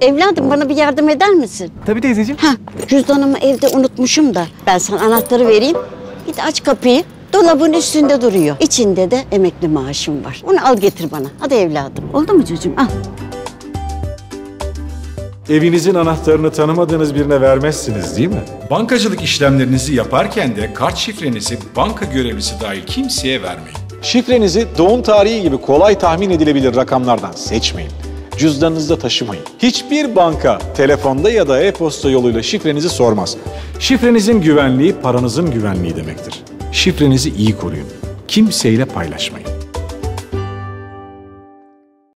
Evladım bana bir yardım eder misin? Tabii teyzeciğim. Ha, cüzdanımı evde unutmuşum da. Ben sana anahtarı vereyim. Git aç kapıyı. Dolabın üstünde duruyor. İçinde de emekli maaşım var. Onu al getir bana. Hadi evladım. Oldu mu çocuğum? Al. Evinizin anahtarını tanımadığınız birine vermezsiniz değil mi? Bankacılık işlemlerinizi yaparken de kart şifrenizi banka görevlisi dahil kimseye vermeyin. Şifrenizi doğum tarihi gibi kolay tahmin edilebilir rakamlardan seçmeyin. Cüzdanınızda taşımayın. Hiçbir banka telefonda ya da e-posta yoluyla şifrenizi sormaz. Şifrenizin güvenliği paranızın güvenliği demektir. Şifrenizi iyi koruyun. Kimseyle paylaşmayın.